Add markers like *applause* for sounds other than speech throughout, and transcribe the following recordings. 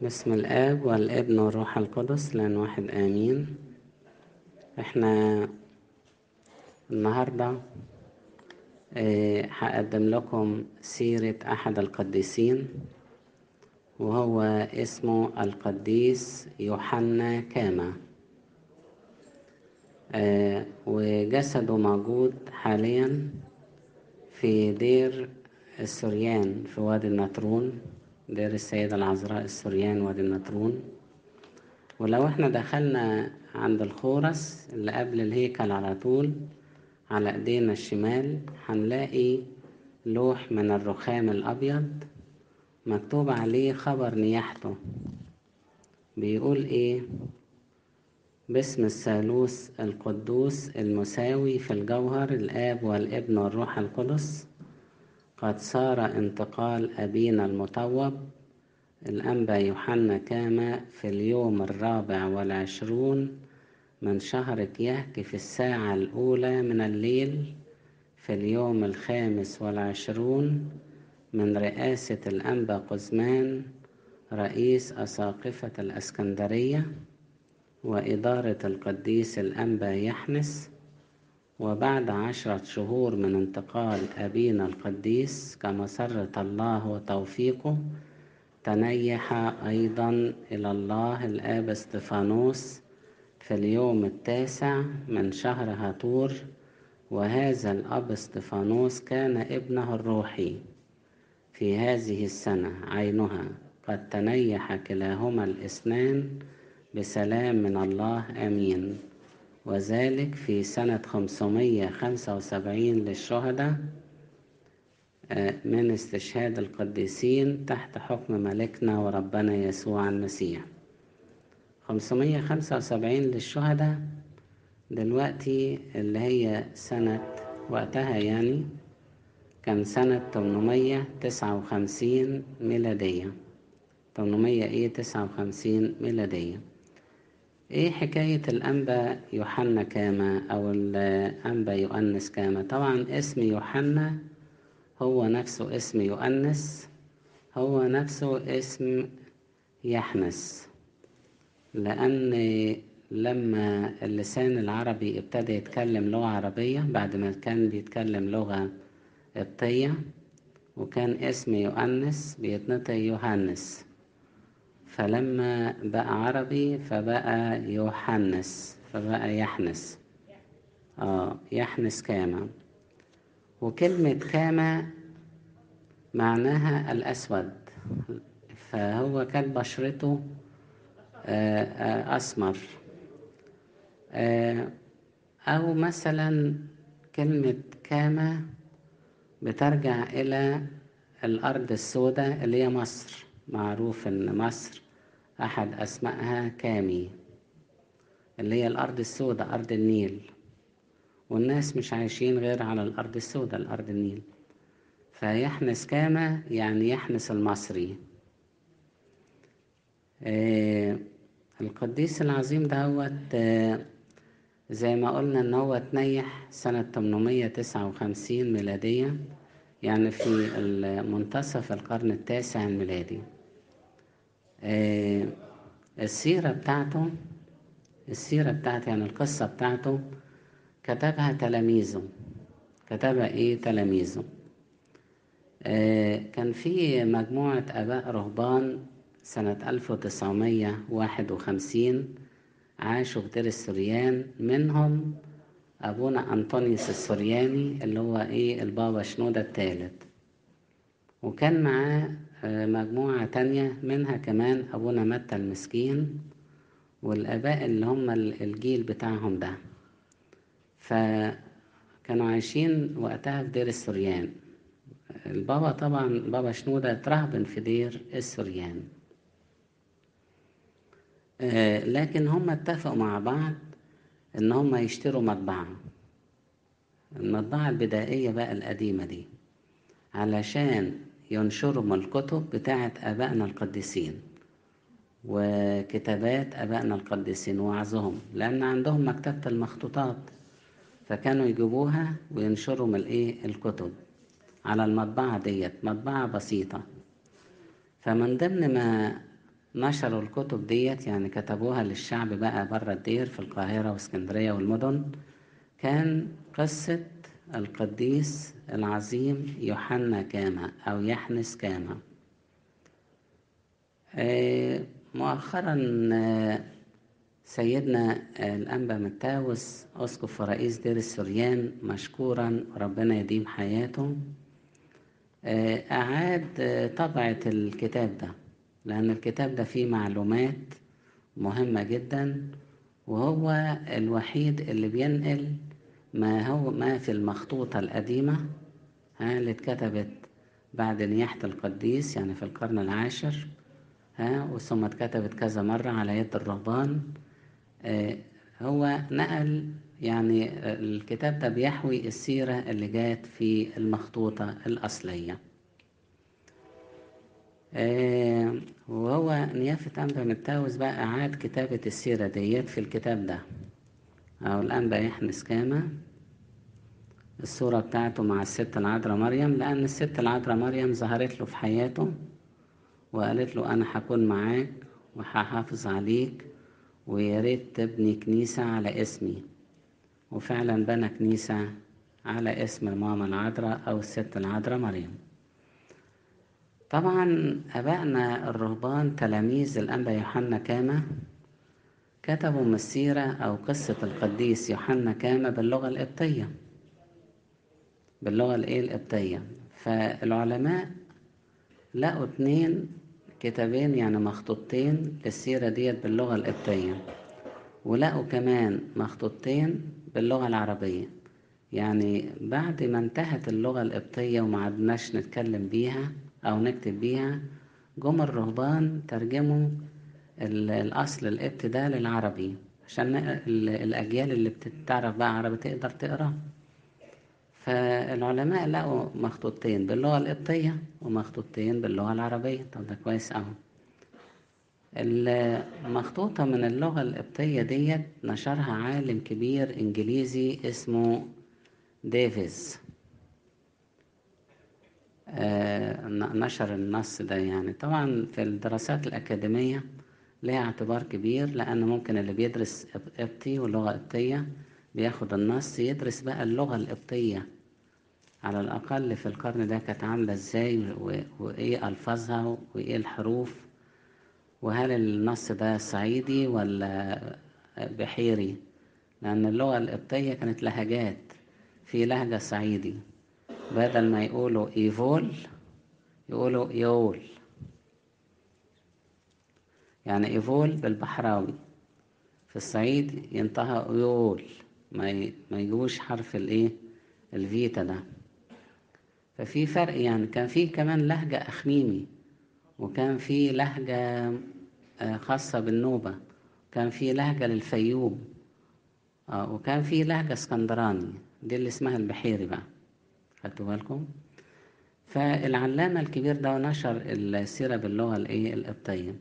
باسم الآب والابن والروح القدس لأن واحد آمين. إحنا النهاردة آه، هقدم لكم سيرة أحد القديسين وهو اسمه القديس يوحنا كاما. آه، وجسده موجود حاليا في دير السريان في وادي النطرون. دير السيدة العذراء السريان وادي النطرون. ولو إحنا دخلنا عند الخورس اللي قبل الهيكل على طول على ايدينا الشمال هنلاقي لوح من الرخام الأبيض مكتوب عليه خبر نياحته. بيقول إيه؟ باسم الثالوث القدوس المساوي في الجوهر الآب والابن والروح القدس. قد صار انتقال أبينا المطوب الأنبا يوحنا كاما في اليوم الرابع والعشرون من شهر كيهك في الساعة الأولى من الليل في اليوم الخامس والعشرون من رئاسة الأنبا قزمان رئيس أساقفة الأسكندرية وإدارة القديس الأنبا يحنس وبعد عشرة شهور من انتقال أبينا القديس كمسرة الله وتوفيقه تنيح أيضا إلى الله الآب استفانوس في اليوم التاسع من شهر هاتور وهذا الأب استفانوس كان ابنه الروحي. في هذه السنة عينها قد تنيح كلاهما الاثنان بسلام من الله آمين. وذلك في سنة 575 للشهداء من استشهاد القديسين تحت حكم ملكنا وربنا يسوع المسيح. 575 للشهداء دلوقتي اللي هي سنة وقتها يعني كان سنة 859 ميلادية. 859 ميلادية. إيه حكاية الأنبا يوحنا كاما أو الأنبا يؤنس كاما؟ طبعا اسم يوحنا هو نفسه اسم يؤنس هو نفسه اسم يحنس. لأن لما اللسان العربي ابتدى يتكلم لغة عربية بعد ما كان بيتكلم لغة قبطية وكان اسم يؤنس بيتنطق يوحنس. فلما بقى عربي فبقى يوحنس فبقى يحنس. آه يحنس كاما. وكلمة كاما معناها الأسود. فهو كان بشرته آه آه أسمر. آه أو مثلا كلمة كاما بترجع إلى الأرض السوداء اللي هي مصر. معروف إن مصر أحد أسمائها كامي اللي هي الأرض السوداء أرض النيل. والناس مش عايشين غير على الأرض السوداء الأرض النيل. فيحنس كاما يعني يحنس المصري. آه القديس العظيم دهوت آه زي ما قلنا إن هو اتنيح سنة 859 ميلادية يعني في منتصف القرن التاسع الميلادي. السيرة بتاعته السيرة بتاعته يعني القصة بتاعته كتبها تلاميذه. كتبها إيه؟ تلاميذه. آه كان في مجموعة آباء رهبان سنة 1951 عاشوا في دير السريان. منهم أبونا أنطونيوس السرياني اللي هو إيه؟ البابا شنودة الثالث وكان معاه مجموعة تانية منها كمان أبونا متى المسكين والآباء اللي هم الجيل بتاعهم ده. فكانوا عايشين وقتها في دير السريان. البابا طبعا بابا شنودة اترهبن في دير السريان. لكن هم اتفقوا مع بعض إن هم يشتروا مطبعة. المطبعة البدائية بقى القديمة دي علشان ينشروا الكتب بتاعة آبائنا القديسين وكتابات آبائنا القديسين ووعظهم لأن عندهم مكتبة المخطوطات فكانوا يجيبوها وينشروا من الإيه؟ الكتب على المطبعة ديت مطبعة بسيطة. فمن ضمن ما نشروا الكتب ديت يعني كتبوها للشعب بقى بره الدير في القاهرة واسكندرية والمدن كان قصة القديس العظيم يوحنا كاما أو يحنس كاما. آه، مؤخرا آه، سيدنا الأنبا متاوس أسقف ورئيس دير السريان مشكورا ربنا يديم حياته. آه، أعاد طبعة الكتاب ده لأن الكتاب ده فيه معلومات مهمة جدا وهو الوحيد اللي بينقل ما هو ما في المخطوطة القديمة ها اللي اتكتبت بعد نياحة القديس يعني في القرن العاشر ها وثم اتكتبت كذا مرة على يد الرهبان. آه، هو نقل يعني الكتاب ده بيحوي السيرة اللي جات في المخطوطة الأصلية. آه، وهو نيافة أنبا متاوس بقى أعاد كتابة السيرة ديت في الكتاب ده. أو الأنبا يحنس كاما الصورة بتاعته مع الست العذراء مريم لأن الست العذراء مريم ظهرت له في حياته وقالت له أنا هكون معاك وهحافظ عليك ويا ريت تبني كنيسة على اسمي. وفعلا بنى كنيسة على اسم ماما العذراء أو الست العذراء مريم. طبعا أبائنا الرهبان تلاميذ الأنبا يوحنا كاما كتبوا مسيرة أو قصة القديس يوحنا كاما باللغة القبطية. باللغة الإيه القبطية؟ فالعلماء لقوا اتنين كتابين يعني مخطوطتين للسيرة ديت باللغة القبطية. ولقوا كمان مخطوطتين باللغة العربية. يعني بعد ما انتهت اللغة القبطية وما عدناش نتكلم بيها أو نكتب بيها جم الرهبان ترجموا الأصل القبط ده للعربي عشان ال- الأجيال اللي بتعرف بقى عربي تقدر تقرأ. فالعلماء لقوا مخطوطتين باللغة القبطية ومخطوطتين باللغة العربية. طب ده كويس أوي. المخطوطة من اللغة القبطية ديت نشرها عالم كبير إنجليزي اسمه ديفيز. آه، نشر النص ده يعني. طبعا في الدراسات الأكاديمية لها اعتبار كبير لأن ممكن اللي بيدرس قب- قبطي واللغة القبطية بياخد النص يدرس بقى اللغة القبطية على الأقل في القرن ده كانت عاملة إزاي و- وإيه ألفاظها وإيه الحروف؟ وهل النص ده صعيدي ولا بحيري؟ لأن اللغة القبطية كانت لهجات في لهجة صعيدي. بدل ما يقولوا إيفول يقولوا يول. يعني إيفول بالبحراوي. في الصعيد ينطقها يول ما ما يجوش حرف الايه الفيتا ده. ففي فرق يعني كان في كمان لهجة أخميمي وكان في لهجة آه، خاصة بالنوبة. كان في لهجة للفيوم آه، وكان في لهجة اسكندراني دي اللي اسمها البحيري بقى. خدتوا بالكم؟ فالعلامة الكبير ده نشر السيرة باللغة الايه القبطية.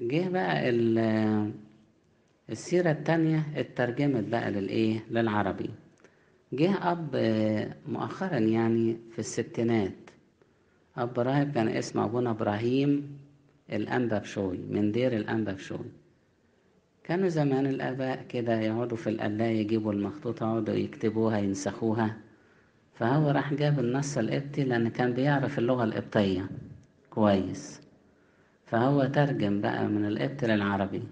جه بقى ال- السيرة التانية اترجمت بقى للإيه؟ للعربي. جه أب آه، مؤخرا يعني في الستينات. أب راهب كان اسمه أبونا إبراهيم الأنبا بشوي من دير الأنبا بشوي كانوا زمان الآباء كده يقعدوا في القلاية يجيبوا المخطوطة يقعدوا يكتبوها ينسخوها. فهو راح جاب النص القبطي لأن كان بيعرف اللغة القبطية كويس. فهو ترجم بقى من القبط للعربي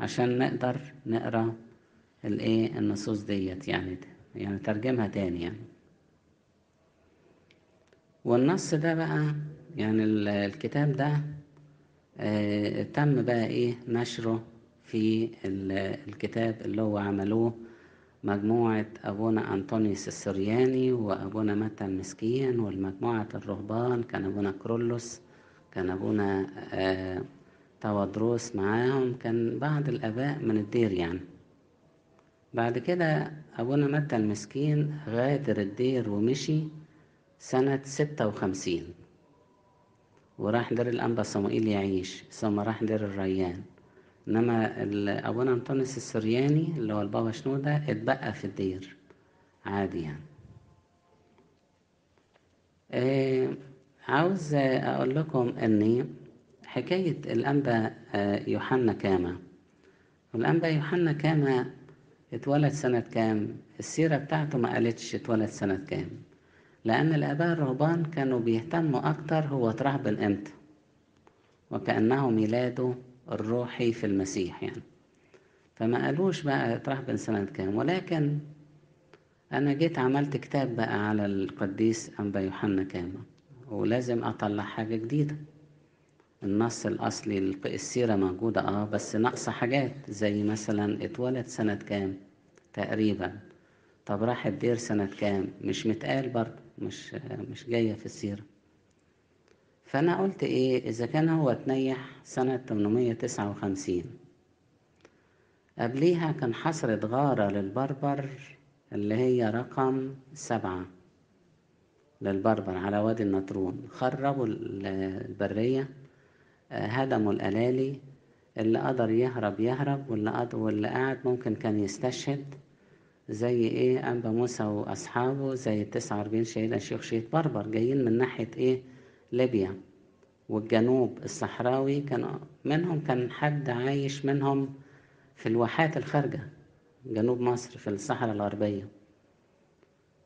عشان نقدر نقرأ الإيه؟ النصوص ديت يعني يعني ترجمها تاني يعني. والنص ده بقى يعني ال- الكتاب ده آه، تم بقى إيه؟ نشره في ال- الكتاب اللي هو عملوه مجموعة أبونا أنطونيوس السرياني وأبونا متى المسكين والمجموعة الرهبان كان أبونا كرولوس كان أبونا آه، تودروس معاهم. كان بعض الآباء من الدير يعني. بعد كده أبونا متى المسكين غادر الدير ومشي سنة ستة وخمسين. وراح دير الأنبا صموئيل يعيش ثم راح دير الريان. إنما أبونا أنطونيوس السرياني اللي هو البابا شنودة اتبقى في الدير عادي يعني. آه، عاوز أقول لكم أن حكاية الأنبا يوحنا كاما. والأنبا يوحنا كاما اتولد سنة كام؟ السيرة بتاعته ما قالتش اتولد سنة كام. لأن الآباء الرهبان كانوا بيهتموا أكتر هو اترهبن إمتى. وكأنه ميلاده الروحي في المسيح يعني. فما قالوش بقى اترهبن سنة كام. ولكن أنا جيت عملت كتاب بقى على القديس أنبا يوحنا كاما. ولازم أطلع حاجة جديدة. النص الأصلي السيرة موجودة آه بس ناقصة حاجات زي مثلا اتولد سنة كام؟ تقريبا. طب راح الدير سنة كام؟ مش متقال برضه مش مش جاية في السيرة. فأنا قلت إيه إذا كان هو اتنيح سنة 859 قبليها كان حصرت غارة للبربر اللي هي رقم سبعة. للبربر على وادي النطرون. خربوا البرية هدموا الألالي. اللي قدر يهرب يهرب واللي واللي قاعد ممكن كان يستشهد. زي إيه؟ أنبا موسى وأصحابه زي التسعة وأربعين شهيدا شيوخ شهيد بربر جايين من ناحية إيه؟ ليبيا. والجنوب الصحراوي كان منهم كان حد عايش منهم في الواحات الخارجة جنوب مصر في الصحراء الغربية.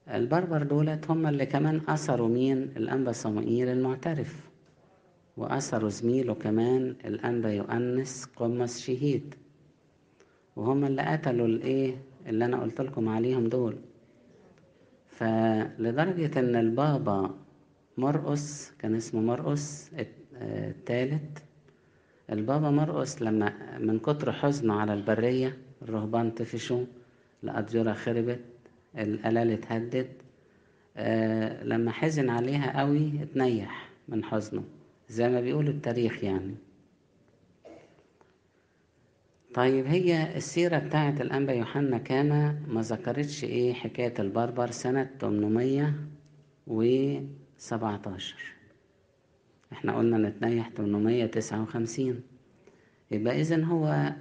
البربر دولت هم اللي كمان أثروا مين؟ الأنبا صموئيل المعترف. وأثروا زميله كمان الأنبا يؤنس قمص شهيد. وهم اللي قتلوا الإيه؟ اللي أنا قلت لكم عليهم دول. فلدرجة إن البابا مرقس كان اسمه مرقس الثالث البابا مرقس لما من كتر حزنه على البرية الرهبان طفشوا الأديرة خربت. الألال اتهدد آه لما حزن عليها قوي اتنيح من حزنه زي ما بيقول التاريخ يعني. طيب هي السيرة بتاعت الأنبا يوحنا كاما ما ذكرتش إيه حكاية البربر سنة 817 إحنا قلنا نتنيح 859 يبقى إذن هو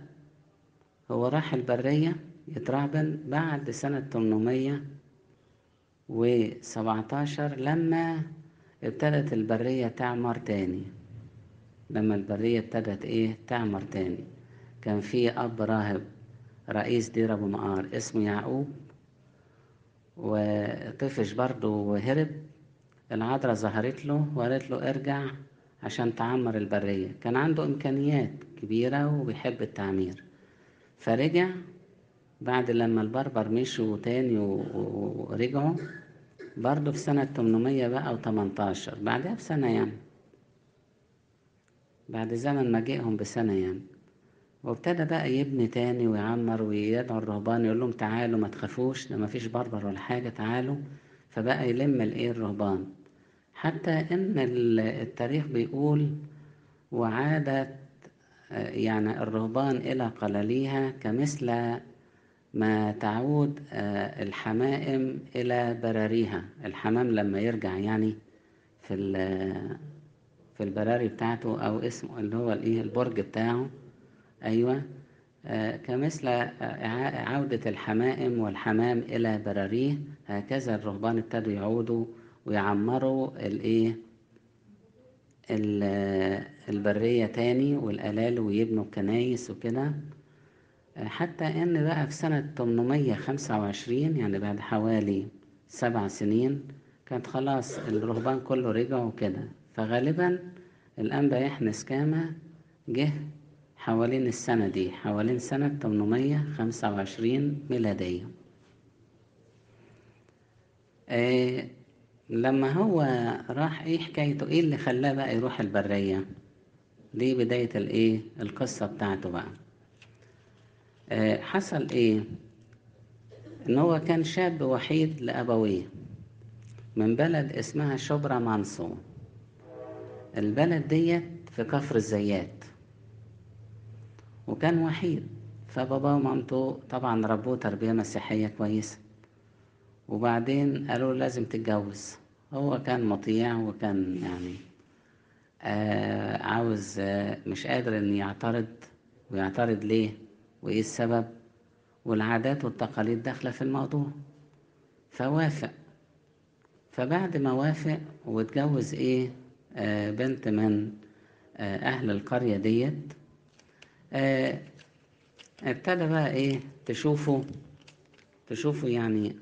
هو راح البرية يترهبن بعد سنة 817 لما ابتدت البرية تعمر تاني. لما البرية ابتدت إيه؟ تعمر تاني. كان في أب راهب رئيس دير أبو مقار اسمه يعقوب وطفش برضه وهرب. العذراء ظهرت له وقالت له ارجع عشان تعمر البرية. كان عنده إمكانيات كبيرة وبيحب التعمير. فرجع بعد لما البربر مشوا تاني ورجعوا برضه في سنة 800 بقى وتمنتاشر بعدها بسنة يعني. بعد زمن مجيئهم بسنة يعني. وابتدى بقى يبني تاني ويعمر ويدعو الرهبان يقول لهم تعالوا ما تخافوش ده ما فيش بربر ولا حاجة تعالوا. فبقى يلم الايه الرهبان. حتى إن التاريخ بيقول وعادت يعني الرهبان إلى قلاليها كمثل ما تعود الحمائم إلى براريها. الحمام لما يرجع يعني في في البراري بتاعته أو اسمه اللي هو الإيه البرج بتاعه أيوة كمثل عودة الحمائم والحمام إلى براريه هكذا الرهبان ابتدوا يعودوا ويعمروا الإيه البرية تاني والآلال ويبنوا كنايس وكده. حتى إن بقى في سنة 825 يعني بعد حوالي سبع سنين كانت خلاص الرهبان كله رجعوا كده. فغالبا الأنبا يحنس كاما جه حوالين السنة دي حوالين سنة 825 ميلادية. آه لما هو راح إيه حكايته؟ إيه اللي خلاه بقى يروح البرية؟ دي بداية الإيه؟ القصة بتاعته بقى. حصل إيه؟ إن هو كان شاب وحيد لأبويه من بلد اسمها شبرا مانسو. البلد ديت في كفر الزيات. وكان وحيد فباباه ومامته طبعا ربوه تربية مسيحية كويسة. وبعدين قالوا لازم تتجوز. هو كان مطيع وكان يعني آه عاوز آه مش قادر ان يعترض. ويعترض ليه؟ وإيه السبب؟ والعادات والتقاليد داخلة في الموضوع. فوافق. فبعد ما وافق واتجوز إيه؟ آه، بنت من آه، أهل القرية ديت آه، ابتدى بقى إيه؟ تشوفه تشوفه يعني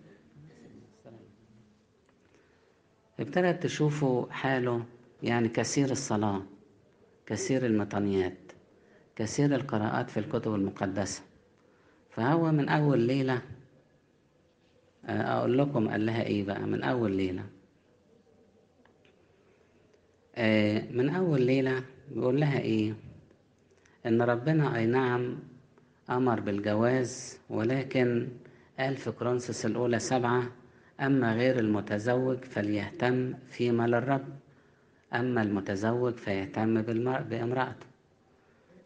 ابتدت تشوفه حاله يعني كثير الصلاة كثير المطنيات كثير القراءات في الكتب المقدسة. فهو من أول ليلة أقول لكم قال لها إيه بقى من أول ليلة. من أول ليلة بيقول لها إيه؟ إن ربنا أي نعم أمر بالجواز ولكن قال في كرونسوس الأولى سبعة أما غير المتزوج فليهتم فيما للرب أما المتزوج فيهتم بامرأته.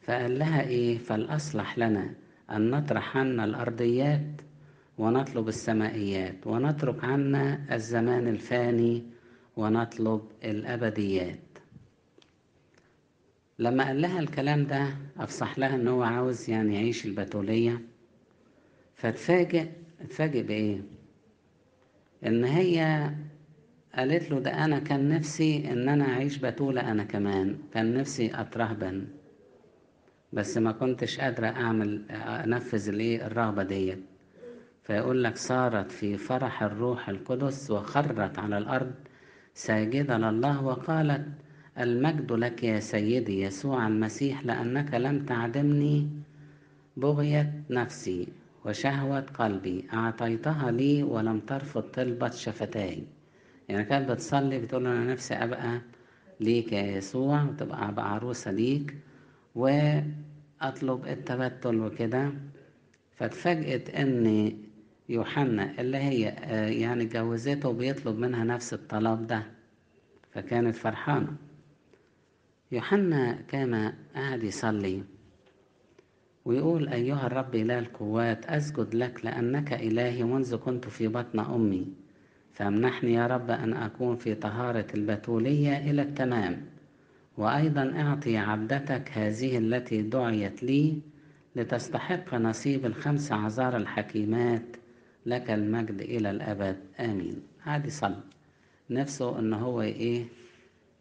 فقال لها إيه؟ فالأصلح لنا أن نطرح عنا الأرضيات ونطلب السمائيات ونترك عنا الزمان الفاني ونطلب الأبديات. لما قال لها الكلام ده أفصح لها إن هو عاوز يعني يعيش البتولية. فتفاجئ اتفاجئ بإيه؟ إن هي قالت له ده أنا كان نفسي إن أنا أعيش بتولة أنا كمان كان نفسي أترهبن. بس ما كنتش قادرة أعمل أنفذ الإيه الرغبة ديت. فيقول لك صارت في فرح الروح القدس وخرت على الأرض ساجدة لله وقالت المجد لك يا سيدي يسوع المسيح لأنك لم تعدمني بغية نفسي وشهوة قلبي أعطيتها لي ولم ترفض طلبة شفتاي. يعني كانت بتصلي بتقول أنا نفسي أبقى ليك يا يسوع وتبقى أبقى عروسة ليك. وأطلب التبتل وكده. فاتفاجئت إن يوحنا اللي هي يعني جوزته بيطلب منها نفس الطلب ده. فكانت فرحانة. يوحنا كان قاعد يصلي ويقول أيها الرب إله القوات أسجد لك لأنك إلهي منذ كنت في بطن أمي. فأمنحني يا رب أن أكون في طهارة البتولية إلى التمام. وأيضا أعطي عبدتك هذه التي دعيت لي لتستحق نصيب الخمس عذار الحكيمات لك المجد إلى الأبد. آمين. قاعد يصلي نفسه إن هو إيه؟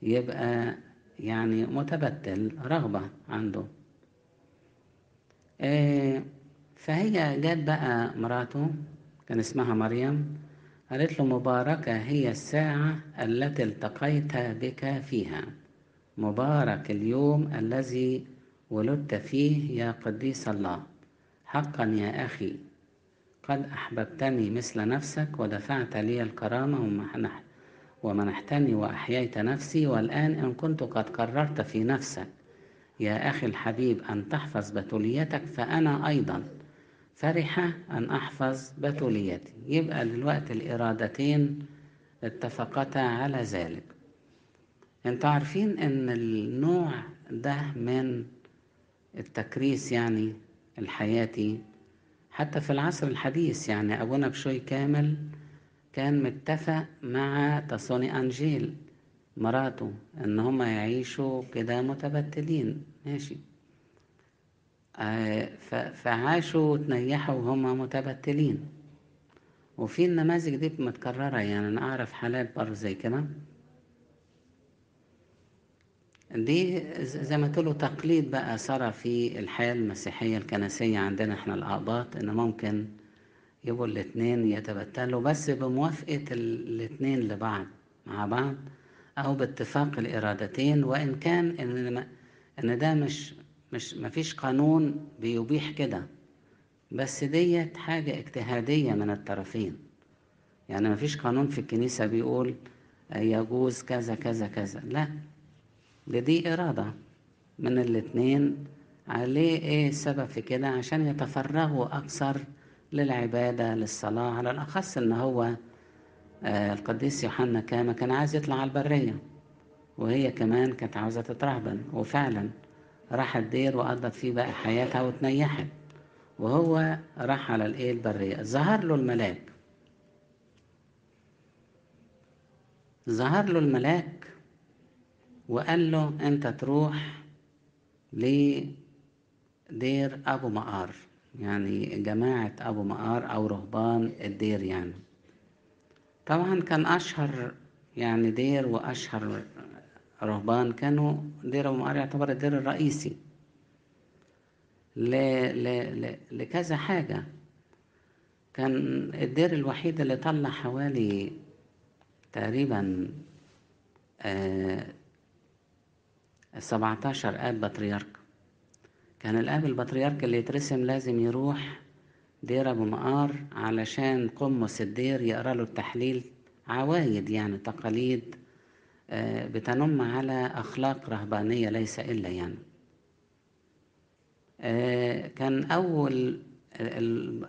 يبقى يعني متبتل رغبة عنده. إيه فهي جت بقى مراته كان اسمها مريم قالت له مباركة هي الساعة التي التقيت بك فيها. مبارك اليوم الذي ولدت فيه يا قديس الله. حقا يا أخي قد أحببتني مثل نفسك ودفعت لي الكرامة ومنحتني وأحييت نفسي والآن إن كنت قد قررت في نفسك. يا أخي الحبيب أن تحفظ بتوليتك فأنا أيضا فرحة أن أحفظ بتوليتي. يبقى دلوقتي الإرادتين اتفقتا على ذلك. أنتوا عارفين ان النوع ده من التكريس يعني الحياتي حتى في العصر الحديث يعني أبونا بشوي كامل كان متفق مع تصوني أنجيل مراته إن هما يعيشوا كده متبتلين. ماشي. آه فعاشوا وتنيحوا وهما متبتلين. وفي النماذج دي متكررة يعني أنا أعرف حالات برضه زي كده. دي زي ما تقولوا تقليد بقى صار في الحياة المسيحية الكنسية عندنا إحنا الأقباط إن ممكن يبقوا الاتنين يتبتلوا بس بموافقة الاتنين لبعض مع بعض أو باتفاق الإرادتين وإن كان إن إن ده مش مش مفيش قانون بيبيح كده. بس ديت حاجة اجتهادية من الطرفين. يعني مفيش قانون في الكنيسة بيقول يجوز كذا كذا كذا. لا. دي, دي إرادة من الاتنين. عليه إيه السبب في كده؟ عشان يتفرغوا أكثر للعبادة للصلاة على الأخص إن هو آه القديس يوحنا كان كان عايز يطلع على البرية وهي كمان كانت عاوزة تترهبن. وفعلا راحت دير وقضت فيه بقى حياتها وتنيحت وهو راح على الإيه؟ البرية. ظهر له الملاك. ظهر له الملاك وقال له أنت تروح لدير أبو مقار. يعني جماعة أبو مقار أو رهبان الدير يعني. طبعا كان أشهر يعني دير وأشهر رهبان كانوا دير أبو مقار يعتبر الدير الرئيسي ل... ل... ل... لكذا حاجة. كان الدير الوحيد اللي طلع حوالي تقريبا آه 17 آب بطريرك. كان الآب البطريرك اللي يترسم لازم يروح دير أبو مقار علشان قمص الدير يقرأ له التحليل. عوايد يعني تقاليد آه بتنم على أخلاق رهبانية ليس إلا يعني. آه كان أول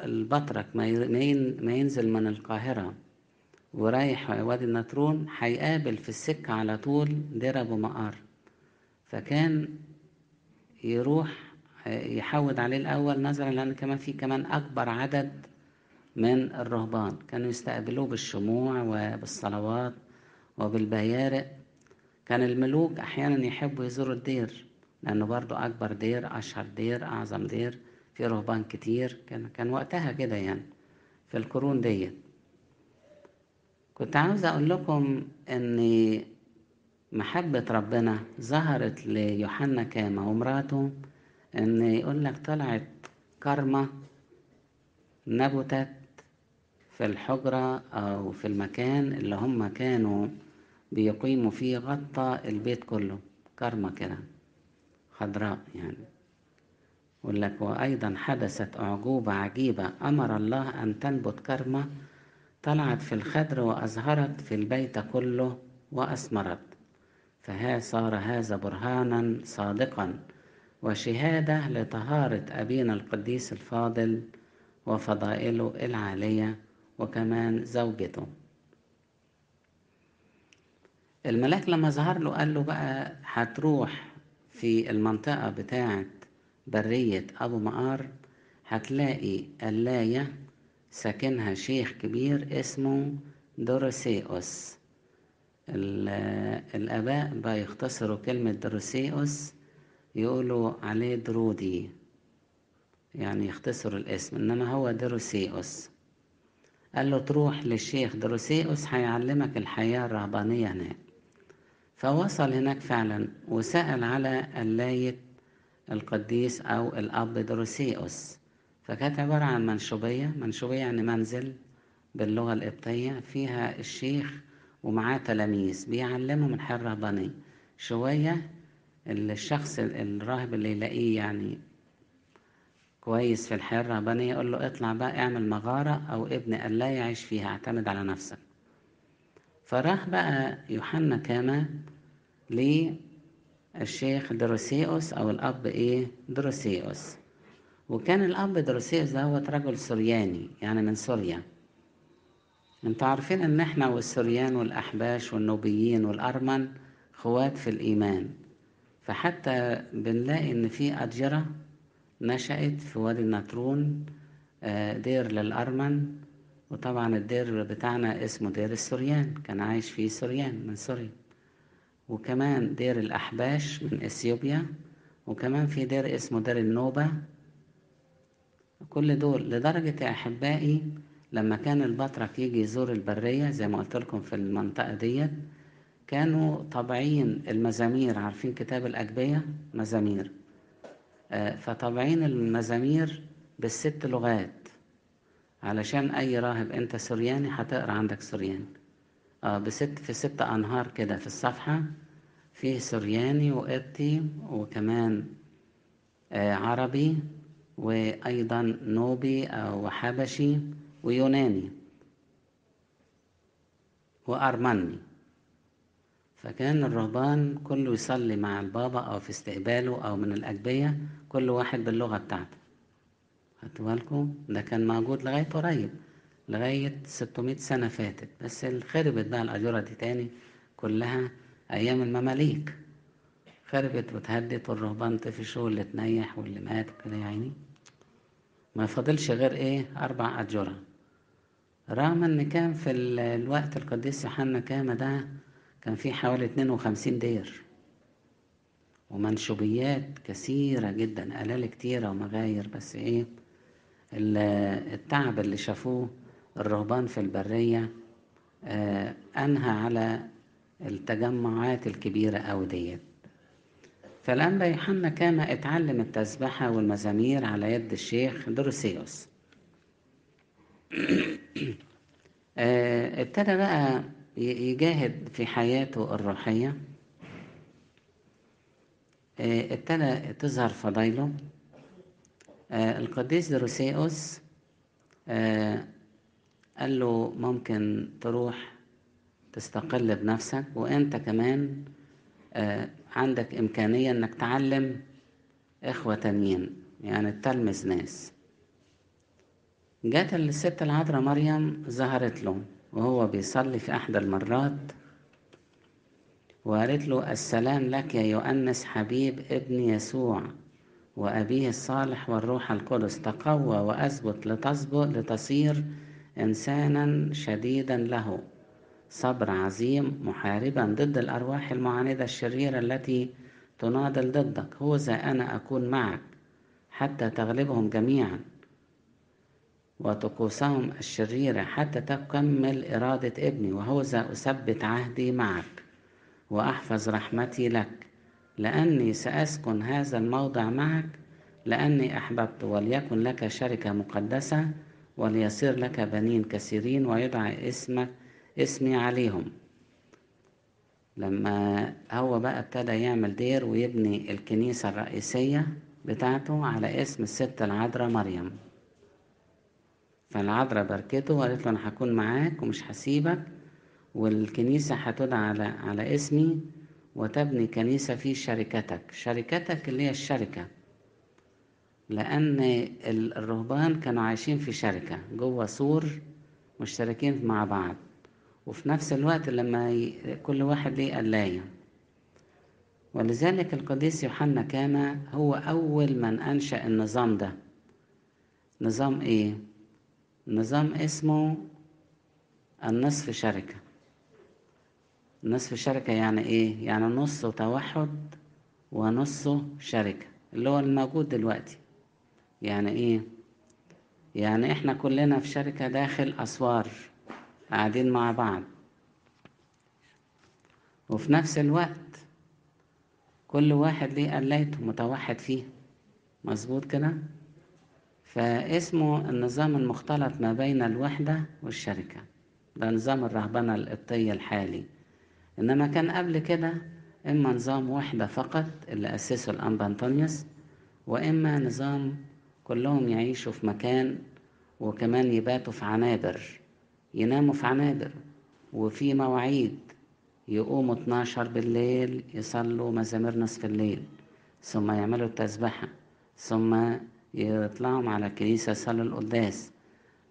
البطرك ما ينزل من القاهرة ورايح وادي النطرون هيقابل في السكة على طول دير أبو مقار. فكان يروح يحود عليه الأول نظرا لأن كمان في كمان أكبر عدد من الرهبان كانوا يستقبلوه بالشموع وبالصلوات وبالبيارق كان الملوك أحيانا يحبوا يزوروا الدير لأنه برضو أكبر دير أشهر دير أعظم دير في رهبان كتير. كان كان وقتها كده يعني في القرون ديت. كنت عاوز أقول لكم إن محبة ربنا ظهرت ليوحنا كاما ومراته إن يقول لك طلعت كرمة نبتت في الحجرة أو في المكان اللي هم كانوا بيقيموا فيه غطى البيت كله كرمة كده خضراء يعني. يقول لك وأيضا حدثت أعجوبة عجيبة أمر الله أن تنبت كرمة طلعت في الخدر وأزهرت في البيت كله وأثمرت. فها صار هذا برهانا صادقا وشهادة لطهارة أبينا القديس الفاضل وفضائله العالية وكمان زوجته. الملاك لما ظهر له قال له بقى هتروح في المنطقة بتاعة برية أبو مقار هتلاقي قلاية ساكنها شيخ كبير اسمه دروسيوس الآباء بيختصروا كلمة دروسيوس يقولوا عليه درودي يعني يختصروا الاسم إنما هو دروسيوس قال له تروح للشيخ دروسيوس هيعلمك الحياة الرهبانية هناك. فوصل هناك فعلا وسأل على قلاية القديس أو الأب دروسيوس فكانت عبارة عن منشوبية منشوبية يعني منزل باللغة القبطية فيها الشيخ ومعاه تلاميذ بيعلمهم الحياة الرهبانية شوية الشخص الراهب اللي يلاقيه يعني كويس في الحياة الرهبانية يقول له اطلع بقى اعمل مغارة أو ابن الله يعيش فيها اعتمد على نفسك. فراح بقى يوحنا كاما للشيخ دروسيوس أو الأب إيه؟ دروسيوس. وكان الأب دروسيوس دوت رجل سورياني يعني من سوريا. أنتوا عارفين ان إحنا والسوريان والأحباش والنوبيين والأرمن خوات في الإيمان. فحتى بنلاقي إن في أديرة نشأت في وادي النطرون دير للأرمن وطبعا الدير بتاعنا اسمه دير السوريان كان عايش فيه سوريان من سوريا. وكمان دير الأحباش من إثيوبيا وكمان في دير اسمه دير النوبة. كل دول لدرجة يا أحبائي لما كان البطرك يجي يزور البرية زي ما قلت لكم في المنطقة ديت كانوا طابعين المزامير عارفين كتاب الأجبية؟ مزامير. آه فطابعين المزامير بالست لغات. علشان أي راهب أنت سورياني هتقرأ عندك سورياني. آه بست في ست أنهار كده في الصفحة فيه سورياني وقبطي وكمان آه عربي وأيضا نوبي أو حبشي. ويوناني وأرمني. فكان الرهبان كله يصلي مع البابا أو في استقباله أو من الأجبية كل واحد باللغة بتاعته. خدتوا بالكم؟ ده كان موجود لغاية قريب لغاية 600 سنة فاتت. بس خربت بقى الأجورة دي تاني كلها أيام المماليك. خربت واتهدت والرهبان طفشوا واللي اتنيح واللي مات وكده يا عيني. ما فاضلش غير إيه؟ أربع أجورة. رغم إن كان في الوقت القديس يوحنا كاما ده كان في حوالي 52 دير ومنشوبيات كثيرة جدا ألال كتيرة ومغاير بس إيه التعب اللي شافوه الرهبان في البرية آه أنهى على التجمعات الكبيرة أوي ديت. فالأنبا يوحنا كان اتعلم التسبحة والمزامير على يد الشيخ دروسيوس *coughs* ابتدى بقى يجاهد في حياته الروحية. آه، ابتدى تظهر فضايله. آه، القديس دروسيوس آه، قال له ممكن تروح تستقل بنفسك وانت كمان آه، عندك إمكانية إنك تعلم إخوة تانيين يعني تلمس ناس. جات الست العذراء مريم ظهرت له وهو بيصلي في أحد المرات. وقالت له السلام لك يا يؤنس حبيب ابن يسوع وأبيه الصالح والروح القدس. تقوى وأثبت لتصبر لتصير إنسانا شديدا له. صبر عظيم محاربا ضد الأرواح المعاندة الشريرة التي تناضل ضدك. هو ذا أنا أكون معك حتى تغلبهم جميعا. وطقوسهم الشريرة حتى تكمل إرادة ابني وهو ذا أثبت عهدي معك وأحفظ رحمتي لك. لأني سأسكن هذا الموضع معك لأني أحببت وليكن لك شركة مقدسة وليصير لك بنين كثيرين ويدعى اسمك اسمي عليهم. لما هو بقى ابتدى يعمل دير ويبني الكنيسة الرئيسية بتاعته على اسم الست العذراء مريم. فالعذراء باركته وقالت له أنا هكون معاك ومش هسيبك والكنيسة هتدعى على على اسمي وتبني كنيسة في شركتك. شركتك اللي هي الشركة. لأن ال- الرهبان كانوا عايشين في شركة جوه سور مشتركين مع بعض. وفي نفس الوقت لما ي... كل واحد ليه قلاية. ولذلك القديس يوحنا كان هو أول من أنشأ النظام ده. نظام إيه؟ نظام اسمه النصف شركة. نصف شركة يعني إيه؟ يعني نصه توحد ونصه شركة اللي هو الموجود دلوقتي. يعني إيه؟ يعني إحنا كلنا في شركة داخل أسوار قاعدين مع بعض. وفي نفس الوقت كل واحد ليه قلايته متوحد فيه. مظبوط كده؟ فاسمه النظام المختلط ما بين الوحدة والشركة. ده نظام الرهبنة القبطية الحالي. إنما كان قبل كده إما نظام وحدة فقط اللي أسسه الأنبا أنطونيوس وإما نظام كلهم يعيشوا في مكان وكمان يباتوا في عنابر يناموا في عنابر وفي مواعيد. يقوموا 12 بالليل يصلوا مزامير نصف الليل ثم يعملوا التسبحة ثم يطلعوا على الكنيسة يصلوا القداس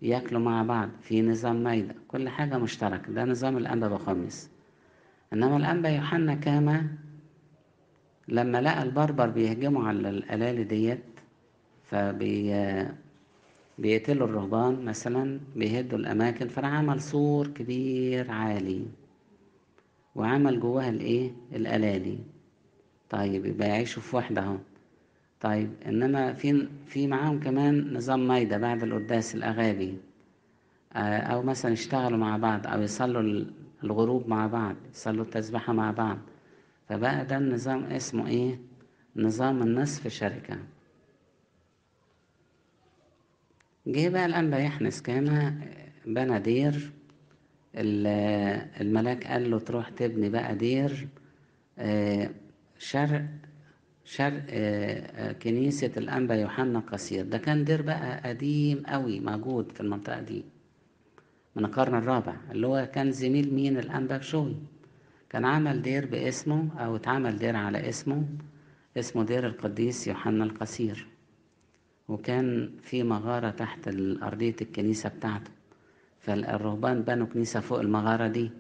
ياكلوا مع بعض في نظام مايدة كل حاجة مشترك ده نظام الأنبا بخمس إنما الأنبا يوحنا كاما لما لقى البربر بيهجموا على الألالي ديت فبي بيقتلوا الرهبان مثلا بيهدوا الأماكن فعمل سور كبير عالي وعمل جواها الإيه؟ الألالي. طيب يبقى يعيشوا في وحدة أهو. طيب إنما في في معاهم كمان نظام مايدة بعد القداس الأغابي أو مثلا يشتغلوا مع بعض أو يصلوا الغروب مع بعض يصلوا التسبحة مع بعض. فبقى ده النظام اسمه إيه؟ نظام النصف شركة. جه بقى الأنبا يحنس كان بنى دير الملاك قال له تروح تبني بقى دير شرق شرق كنيسة الأنبا يوحنا قصير ده كان دير بقى قديم قوي موجود في المنطقة دي من القرن الرابع اللي هو كان زميل مين؟ الأنبا بشوي. كان عمل دير باسمه أو اتعمل دير على اسمه اسمه دير القديس يوحنا القصير. وكان في مغارة تحت أرضية الكنيسة بتاعته. فالرهبان بنوا كنيسة فوق المغارة دي.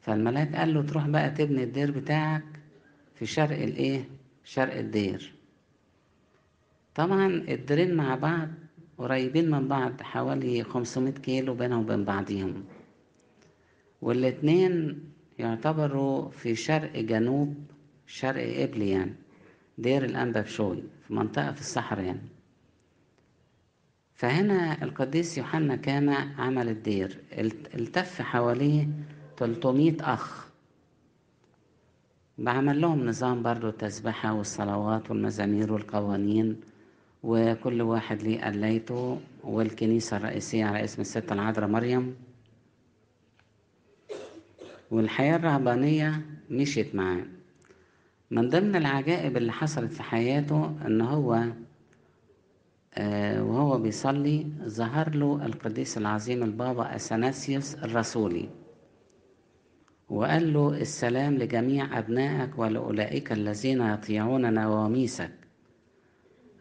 فالملاك قال له تروح بقى تبني الدير بتاعك في شرق الإيه؟ شرق الدير. طبعا الديرين مع بعض قريبين من بعض حوالي 500 كيلو بينهم وبين بعضهم والاتنين يعتبروا في شرق جنوب شرق قبلي يعني دير الأنبا بشوي في منطقة في الصحراء يعني. فهنا القديس يوحنا كان عمل الدير. التف حواليه 300 أخ. بعمل لهم نظام برضو التسبحة والصلوات والمزامير والقوانين وكل واحد ليه قليته والكنيسة الرئيسية على اسم الست العذراء مريم. والحياة الرهبانية مشيت معاه. من ضمن العجائب اللي حصلت في حياته إن هو آه وهو بيصلي ظهر له القديس العظيم البابا أثناسيوس الرسولي. وقال له السلام لجميع أبنائك ولأولئك الذين يطيعون نواميسك.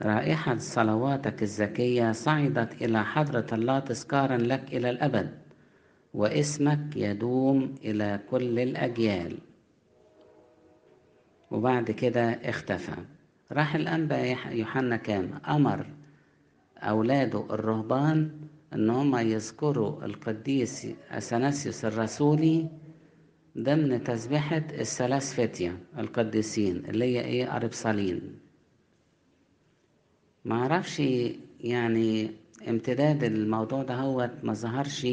رائحة صلواتك الزكية صعدت إلى حضرة الله تذكارا لك إلى الأبد واسمك يدوم إلى كل الأجيال. وبعد كده اختفى. راح الأنبا يوحنا كام أمر أولاده الرهبان إن هم يذكروا القديس أثناسيوس الرسولي ضمن تسبيحة الثلاث فتية القديسين اللي هي إيه؟ أربصالين معرفش يعني امتداد الموضوع ده هو ما ظهرش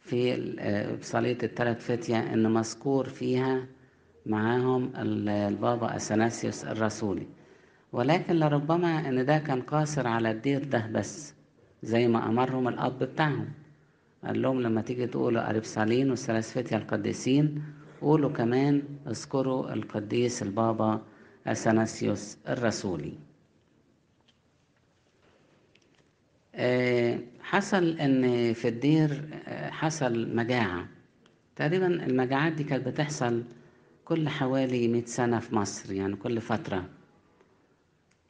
في صلية الثلاث فتية إن مذكور فيها معاهم البابا أثناسيوس الرسولي. ولكن لربما إن ده كان قاصر على الدير ده بس زي ما أمرهم الأب بتاعهم. قال لهم لما تيجي تقولوا أربصالين والثلاث فتية القديسين قولوا كمان اذكروا القديس البابا أثناسيوس الرسولي. حصل إن في الدير حصل مجاعة. تقريبا المجاعات دي كانت بتحصل كل حوالي مئة سنة في مصر يعني كل فترة.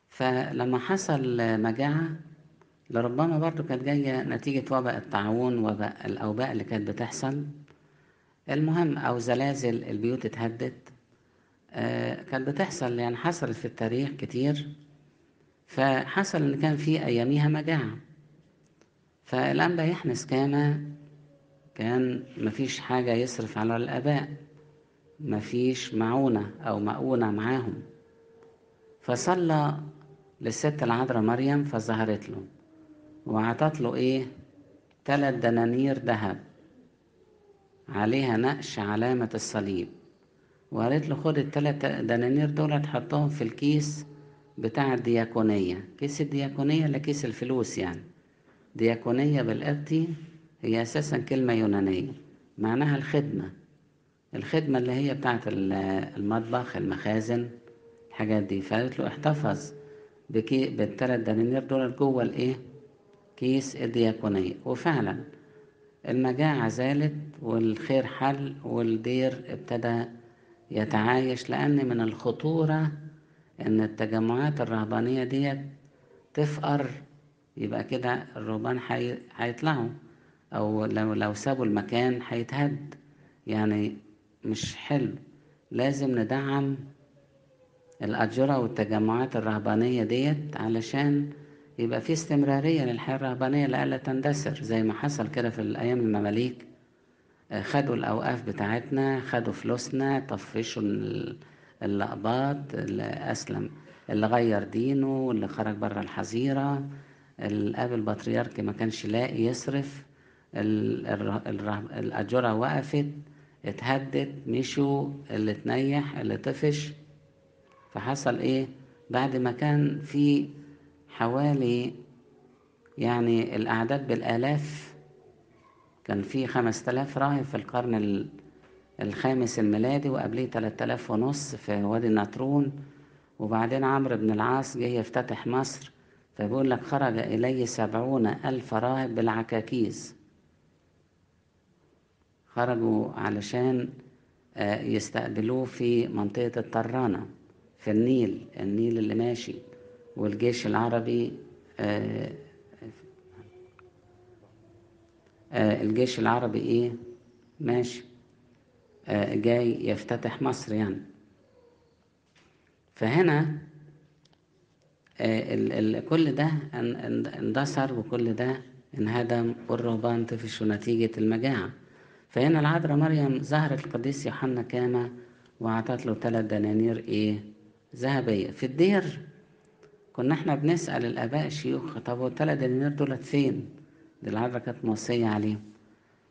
فلما حصل مجاعة لربما برضو كانت جاية نتيجة وباء الطاعون وباء الأوباء اللي كانت بتحصل. المهم أو زلازل البيوت اتهدت. كانت بتحصل يعني حصلت في التاريخ كتير. فحصل إن كان في أياميها مجاعة. فالأنبا يحنس كاما كان مفيش حاجة يصرف على الآباء. مفيش معونة أو مؤونة معاهم. فصلى للست العذراء مريم فظهرت له. وعطت له إيه؟ تلات دنانير ذهب. عليها نقش علامة الصليب. وقالت له خد التلات دنانير دول تحطهم في الكيس بتاع الدياكونية. كيس الدياكونية لكيس الفلوس يعني؟ دياكونية بالقبطي هي أساسا كلمة يونانية. معناها الخدمة. الخدمة اللي هي بتاعت المطبخ المخازن الحاجات دي. فقالت له احتفظ بالتلات دنانير دول جوه الإيه؟ كيس الدياكونية. وفعلا المجاعة زالت والخير حل والدير ابتدى يتعايش لأن من الخطورة إن التجمعات الرهبانية ديت تفقر يبقى كده الرهبان هيطلعوا. أو لو لو سابوا المكان هيتهد. يعني مش حلو. لازم ندعم الأجرة والتجمعات الرهبانية ديت علشان يبقى في استمرارية للحياة الرهبانية لألا تندثر زي ما حصل كده في الأيام المماليك. خدوا الأوقاف بتاعتنا خدوا فلوسنا طفشوا اللقباط اللي أسلم اللي غير دينه واللي خرج بره الحظيرة. الأب البطريرك ما كانش لاقي يصرف. الأجرة وقفت اتهدت مشوا اللي تنيح اللي طفش. فحصل إيه؟ بعد ما كان في حوالي يعني الأعداد بالآلاف. كان في خمس تلاف راهب في القرن الخامس الميلادي وقبليه تلات تلاف ونص في وادي النطرون. وبعدين عمرو بن العاص جه يفتتح مصر فبيقول لك خرج إليه سبعون ألف راهب بالعكاكيز. خرجوا علشان يستقبلوه في منطقة الطرانة في النيل النيل اللي ماشي. والجيش العربي الجيش العربي إيه؟ ماشي. جاي يفتتح مصر يعني. فهنا ال ال كل ده اندثر وكل ده انهدم والرهبان طفشوا نتيجة المجاعة. فهنا العذراء مريم ظهرت القديس يوحنا كاما وأعطت له ثلاث دنانير إيه؟ ذهبية. في الدير كنا إحنا بنسأل الآباء الشيوخ طب والثلاث دنانير دولت فين؟ دي العذراء كانت موصية عليهم.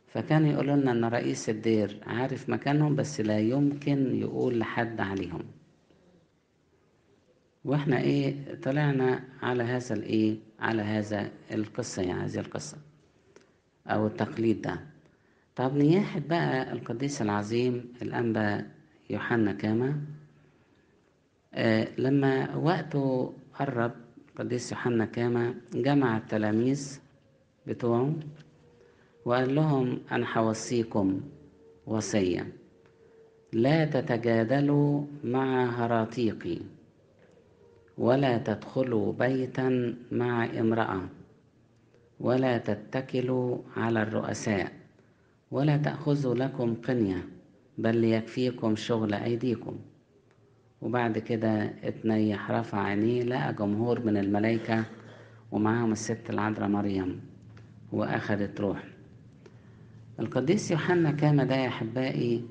فكان يقولوا لنا إن رئيس الدير عارف مكانهم بس لا يمكن يقول لحد عليهم. وإحنا إيه طلعنا على هذا الإيه على هذا القصة يعني هذه القصة أو التقليد ده. طب نياحة بقى القديس العظيم الأنبا يوحنا كاما آه لما وقته قرب القديس يوحنا كاما جمع التلاميذ بتوعه وقال لهم أنا هوصيكم وصية لا تتجادلوا مع هراطيقي ولا تدخلوا بيتا مع امرأة ولا تتكلوا على الرؤساء ولا تأخذوا لكم قنية بل ليكفيكم شغل أيديكم. وبعد كده اتنيح رفع عينيه لقى جمهور من الملائكة ومعاهم الست العذراء مريم وأخذت روح القديس يوحنا كان ده يا أحبائي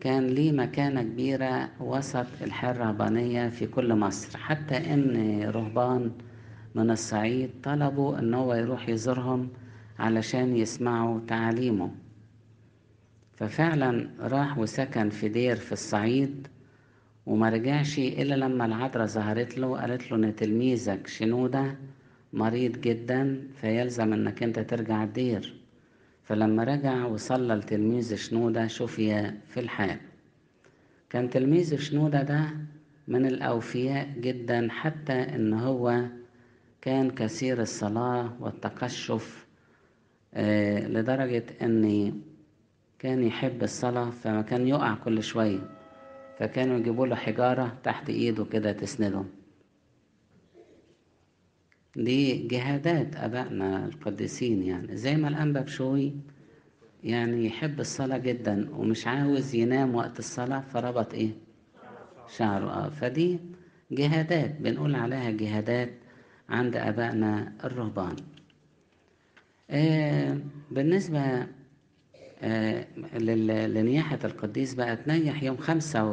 كان ليه مكانة كبيرة وسط الحياة الرهبانية في كل مصر حتى إن رهبان من الصعيد طلبوا إن هو يروح يزورهم علشان يسمعوا تعاليمه. ففعلا راح وسكن في دير في الصعيد وما رجعش إلا لما العذراء ظهرت له قالت له إن تلميذك شنودة مريض جدا فيلزم إنك أنت ترجع الدير فلما رجع وصلى لتلميذ شنودة شفي في الحال. كان تلميذ شنودة ده من الأوفياء جدا حتى إن هو كان كثير الصلاة والتقشف آه لدرجة إن كان يحب الصلاة فما كان يقع كل شوية. فكانوا يجيبوا له حجارة تحت إيده كده تسنده دي جهادات أبائنا القديسين يعني. زي ما الأنبا بشوي يعني يحب الصلاة جدا ومش عاوز ينام وقت الصلاة فربط إيه؟ شعره. آه فدي جهادات بنقول عليها جهادات عند أبائنا الرهبان. آه بالنسبة لنياحة القديس بقى تنيح يوم خمسة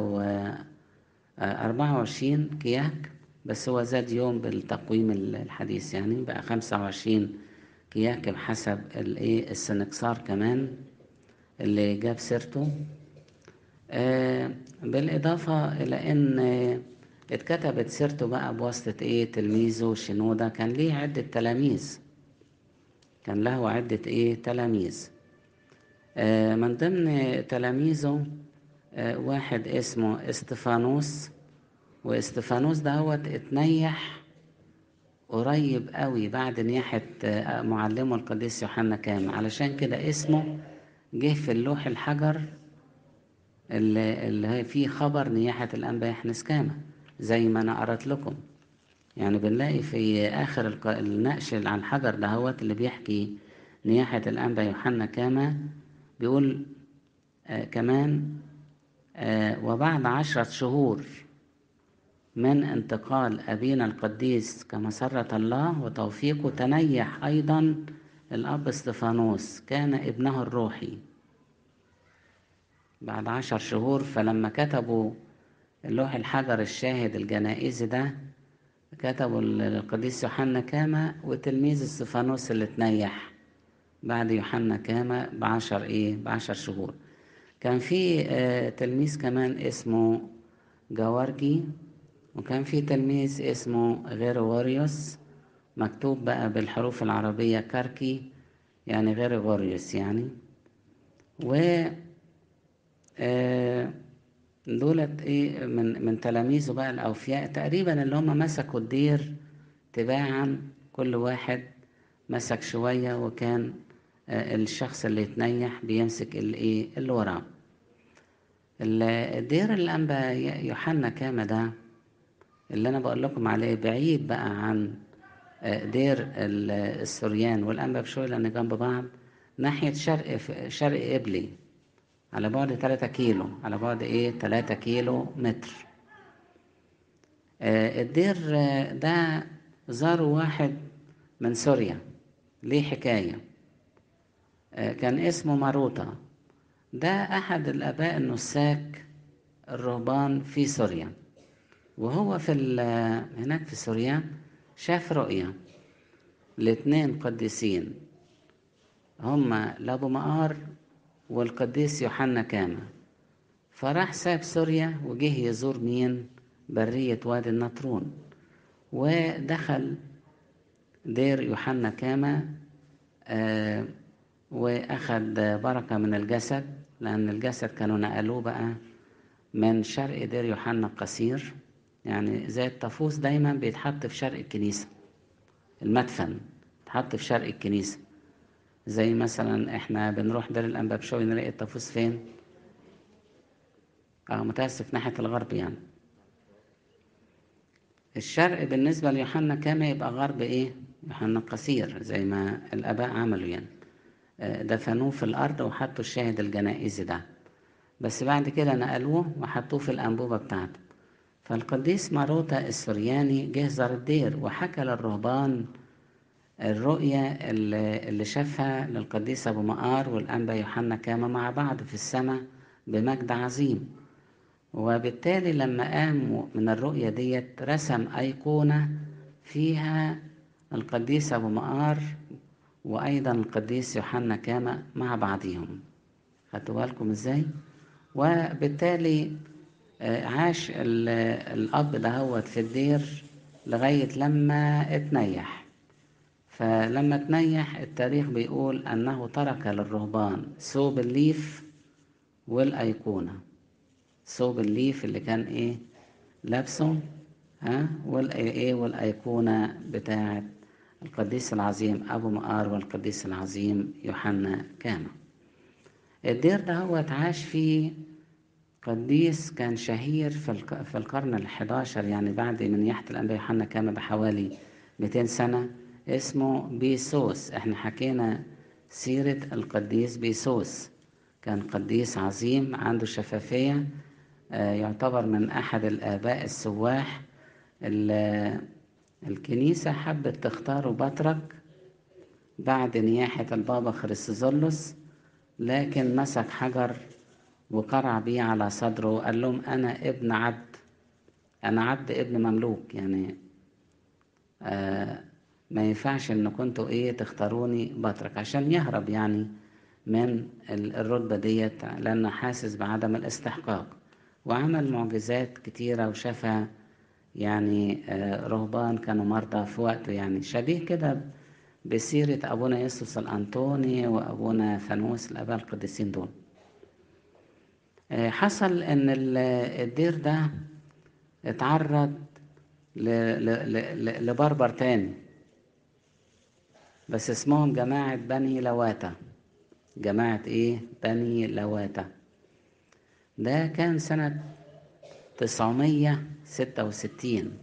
وأربعة وعشرين كياك بس هو زاد يوم بالتقويم الحديث يعني بقى خمسة وعشرين كياك بحسب الايه السنكسار كمان اللي جاب سيرته. آه بالإضافة إلى إن اتكتبت سيرته بقى بواسطة إيه تلميذه شنودة كان ليه عدة تلاميذ كان له عدة إيه تلاميذ. آه من ضمن تلاميذه آه واحد اسمه إستفانوس. وإستفانوس دهوت اتنيح قريب قوي بعد نياحة معلمه القديس يوحنا كام علشان كده اسمه جه في اللوح الحجر اللي, اللي فيه خبر نياحة الأنبا يحنس كامة زي ما أنا قرأت لكم. يعني بنلاقي في آخر النقش على الحجر دهوت اللي بيحكي نياحة الأنبا يوحنا كامة بيقول آه كمان آه وبعد عشرة شهور من انتقال أبينا القديس كمسرة الله وتوفيقه تنيح أيضا الأب استفانوس كان ابنه الروحي. بعد عشر شهور فلما كتبوا اللوح الحجر الشاهد الجنائزي ده كتبوا القديس يوحنا كاما وتلميذ استفانوس اللي تنيح. بعد يوحنا كاما بعشر إيه؟ بعشر شهور. كان في آه تلميذ كمان اسمه جوارجي وكان في تلميذ اسمه غيرغوريوس مكتوب بقى بالحروف العربية كاركي يعني غيرغوريوس يعني. و دولت إيه؟ من من تلاميذه بقى الأوفياء تقريبا اللي هم مسكوا الدير تباعا كل واحد مسك شوية وكان الشخص اللي يتنيح بيمسك الايه اللي وراه. الدير الأنبا يوحنا كاما ده. اللي أنا بقول لكم عليه بعيد بقى عن دير السوريان والأنبا بشوي لأن جنب بعض. ناحية شرق شرق قبلي على بعد 3 كيلو. على بعد إيه؟ 3 كيلو متر. آه الدير ده زاره واحد من سوريا. ليه حكاية؟ آه كان اسمه ماروتا. ده أحد الآباء النساك الرهبان في سوريا. وهو في هناك في سوريا شاف رؤية لاتنين قديسين. هما لابو مقار والقديس يوحنا كاما فراح ساب سوريا وجه يزور مين؟ برية وادي النطرون. ودخل دير يوحنا كاما آه وأخد بركة من الجسد لأن الجسد كانوا نقلوه بقى من شرق دير يوحنا القصير. يعني زي الطافوس دايما بيتحط في شرق الكنيسة المدفن يتحط في شرق الكنيسة. زي مثلا إحنا بنروح دير الأنبابشوي نلاقي الطافوس فين؟ آه متأسف ناحية الغرب يعني. الشرق بالنسبة ليوحنا كما يبقى غرب إيه؟ يوحنا القصير زي ما الآباء عملوا يعني. دفنوه في الأرض وحطوا الشاهد الجنائزي ده. بس بعد كده نقلوه وحطوه في الأنبوبة بتاعته. فالقديس ماروتا السرياني جه زار الدير وحكى للرهبان الرؤية اللي شافها للقديس أبو مقار والأنبا يوحنا كاما مع بعض في السماء بمجد عظيم. وبالتالي لما قاموا من الرؤية ديت رسم أيقونة فيها القديس أبو مقار وأيضا القديس يوحنا كاما مع بعضهم. خدتوا بالكم إزاي؟ وبالتالي عاش الأب دهوت في الدير لغاية لما اتنيح. فلما اتنيح التاريخ بيقول أنه ترك للرهبان ثوب الليف والأيقونة. ثوب الليف اللي كان إيه؟ لابسه ها؟ والايه والأيقونة بتاعه القديس العظيم أبو مقار والقديس العظيم يوحنا كاما الدير ده هو عاش فيه قديس كان شهير في القرن الحداشر يعني بعد من يحت الأنبياء يوحنا كاما بحوالي 200 سنة اسمه بيسوس. إحنا حكينا سيرة القديس بيسوس. كان قديس عظيم عنده شفافية يعتبر من أحد الآباء السواح الكنيسة حبت تختاره بطرك بعد نياحة البابا خريستوزولوس لكن مسك حجر وقرع بيه على صدره وقال لهم أنا ابن عبد أنا عبد ابن مملوك يعني آه ما ينفعش إن كنتوا إيه تختاروني بطرك عشان يهرب يعني من الرتبة ديت لأنه حاسس بعدم الاستحقاق وعمل معجزات كتيرة وشفى يعني رهبان كانوا مرضى في وقته يعني. شبيه كده بسيرة أبونا يسوس الأنطوني وأبونا فانوس الآباء القديسين دول. حصل إن الدير ده اتعرض لبربر تاني بس اسمهم جماعة بني لواتا. جماعة إيه؟ بني لواتا. ده كان سنة تسعمية ستة وستين.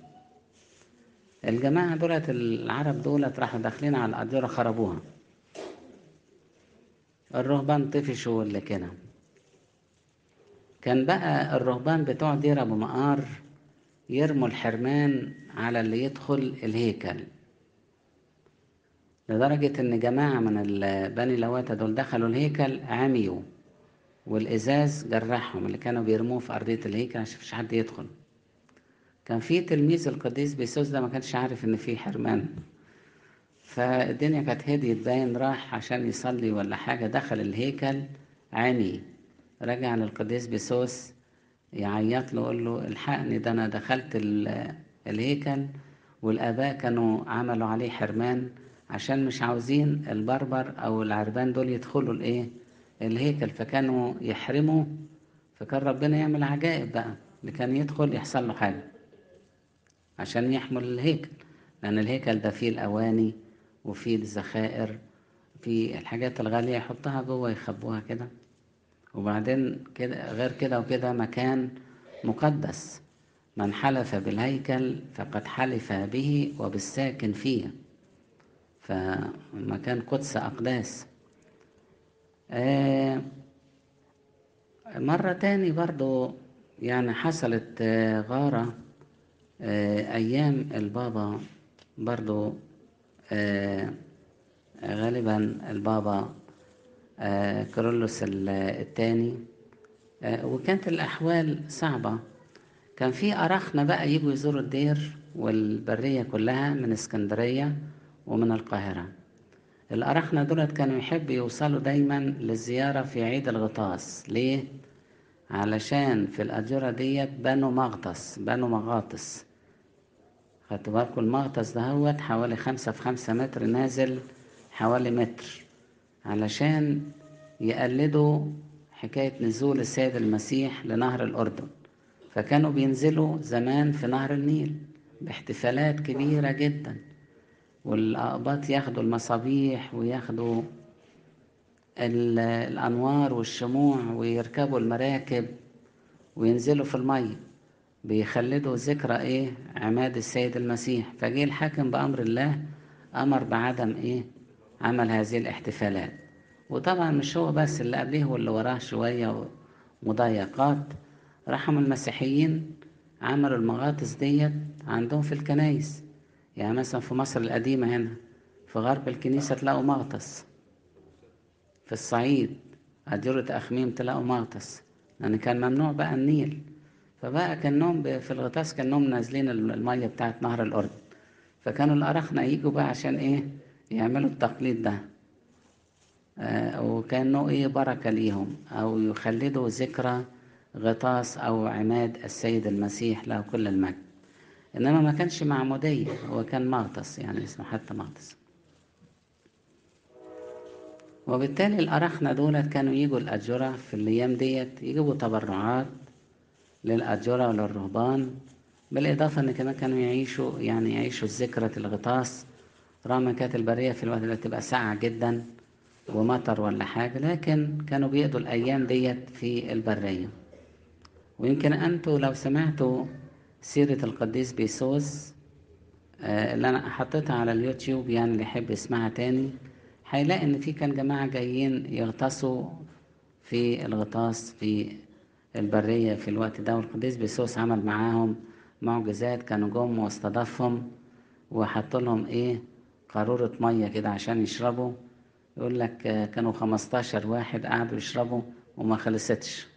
الجماعة دولت العرب دولت راحوا داخلين على الأديرة خربوها الرهبان طفشوا اللي كده؟ كان بقى الرهبان بتوع دير أبو مقار يرموا الحرمان على اللي يدخل الهيكل. لدرجة إن جماعة من بني لواتا دول دخلوا الهيكل عميوا. والإزاز جرحهم اللي كانوا بيرموه في أرضية الهيكل عشان مفيش حد يدخل. كان في تلميذ القديس بيسوس ده ما كانش عارف إن في حرمان. فالدنيا كانت هديت باين راح عشان يصلي ولا حاجة دخل الهيكل عمي رجع للقديس بيسوس يعيط له يقول له الحقني ده أنا دخلت الهيكل والآباء كانوا عملوا عليه حرمان عشان مش عاوزين البربر أو العربان دول يدخلوا الإيه الهيكل فكانوا يحرموا فكان ربنا يعمل عجائب بقى اللي كان يدخل يحصل له حاجة عشان يحمل الهيكل. لأن الهيكل ده فيه الأواني وفيه الذخائر في الحاجات الغالية يحطها جوه يخبوها كده. وبعدين كده غير كده وكده مكان مقدس. من حلف بالهيكل فقد حلف به وبالساكن فيه. فمكان قدس أقداس. مرة تاني برضو يعني حصلت آه غارة آه أيام البابا برضو غالبا البابا كرولوس الثاني وكانت الأحوال صعبة. كان في أراخنة بقى يجوا يزوروا الدير والبرية كلها من اسكندرية ومن القاهرة. الأرخنة دولت كانوا يحبوا يوصلوا دايما للزيارة في عيد الغطاس. ليه؟ علشان في الأديرة ديت بنوا مغطس بنوا مغاطس. خدتوا بالكم المغطس دهوت حوالي خمسة في خمسة متر نازل حوالي متر. علشان يقلدوا حكاية نزول السيد المسيح لنهر الأردن. فكانوا بينزلوا زمان في نهر النيل باحتفالات كبيرة جدا. والأقباط ياخدوا المصابيح وياخدوا الأنوار والشموع ويركبوا المراكب وينزلوا في المية بيخلدوا ذكرى إيه؟ عماد السيد المسيح. فجه الحاكم بأمر الله أمر بعدم إيه؟ عمل هذه الاحتفالات. وطبعا مش هو بس اللي قبليه واللي وراه شوية مضايقات راحوا المسيحيين عملوا المغاطس ديت عندهم في الكنايس يعني مثلا في مصر القديمة هنا في غرب الكنيسة تلاقوا مغطس. في الصعيد أديرة أخميم تلاقوا مغطس. لأن كان ممنوع بقى النيل. فبقى كانهم في الغطاس كانهم نازلين المية بتاعت نهر الأردن فكانوا الأرخنة يجوا بقى عشان إيه؟ يعملوا التقليد ده. آه وكانوا إيه بركة ليهم أو يخلدوا ذكرى غطاس أو عماد السيد المسيح له كل المجد. إنما ما كانش معمودية هو كان مغطس يعني اسمه حتى مغطس. وبالتالي الأرخنة دولت كانوا يجوا الأجرة في الأيام ديت يجيبوا تبرعات للأجرة وللرهبان بالإضافة إن كمان كانوا يعيشوا يعني يعيشوا ذكرى الغطاس. رغم كانت البرية في الوقت ده تبقى ساقعة جدا ومطر ولا حاجة لكن كانوا بيقضوا الأيام ديت في البرية. ويمكن أنتوا لو سمعتوا سيرة القديس بيسوس آه اللي أنا حطيتها على اليوتيوب يعني اللي يحب يسمعها تاني. هيلاقي إن في كان جماعة جايين يغطسوا في الغطاس في البرية في الوقت ده والقديس بيسوس عمل معاهم معجزات كانوا جم واستضافهم وحط لهم إيه قارورة مية كده عشان يشربوا. يقول لك كانوا خمستاشر واحد قعدوا يشربوا وما خلصتش.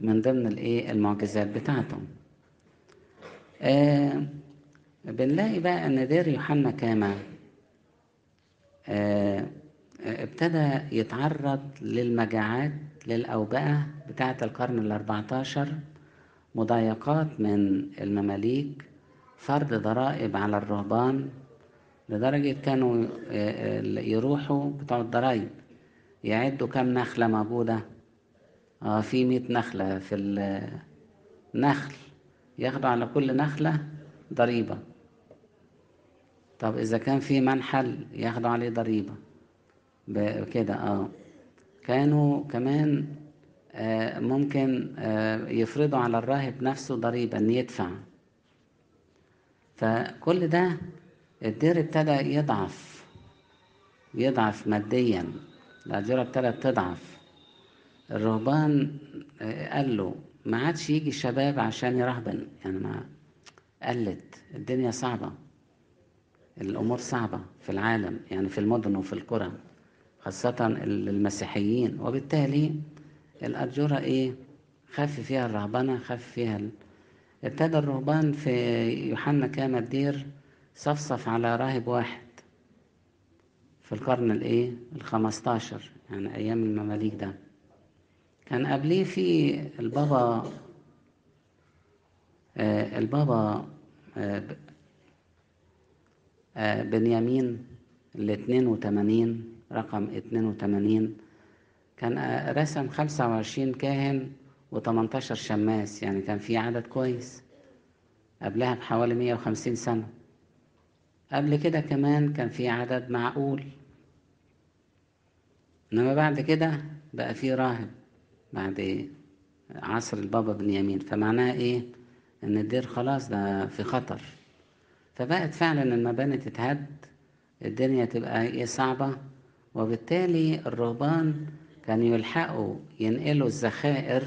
من ضمن الإيه المعجزات بتاعتهم. آه بنلاقي بقى إن دير يوحنا كاما آه ابتدى يتعرض للمجاعات للأوبئة بتاعة القرن الأربعتاشر مضايقات من المماليك فرض ضرائب على الرهبان لدرجة كانوا يروحوا بتوع الضرايب يعدوا كم نخلة موجودة. آه في مئة نخلة في النخل ياخدوا على كل نخلة ضريبة. طب إذا كان في منحل ياخدوا عليه ضريبة. كده آه. كانوا كمان آه ممكن آه يفرضوا على الراهب نفسه ضريبة إن يدفع. فكل ده الدير ابتدى يضعف. يضعف ماديا. الأجرة ابتدت تضعف. الرهبان قال له ما عادش يجي الشباب عشان يرهبن. يعني ما قلت الدنيا صعبة. الأمور صعبة في العالم يعني في المدن وفي القرى خاصة المسيحيين. وبالتالي الأجرة إيه؟ خف فيها الرهبنة خف فيها ال... ابتدى الرهبان في يوحنا كام الدير صفصف على راهب واحد في القرن الإيه؟ الخمستاشر يعني أيام المماليك ده. كان قبليه في البابا آه البابا آه آه بنيامين الاتنين وتمانين رقم اتنين وتمانين. كان رسم خمسة وعشرين كاهن وتمنتاشر شماس يعني كان في عدد كويس. قبلها بحوالي مية وخمسين سنة. قبل كده كمان كان في عدد معقول. إنما بعد كده بقى في راهب. بعد عصر البابا بنيامين فمعناها إيه؟ إن الدير خلاص ده في خطر. فبقت فعلا المباني تتهد الدنيا تبقى إيه؟ صعبة. وبالتالي الرهبان كانوا يلحقوا ينقلوا الذخائر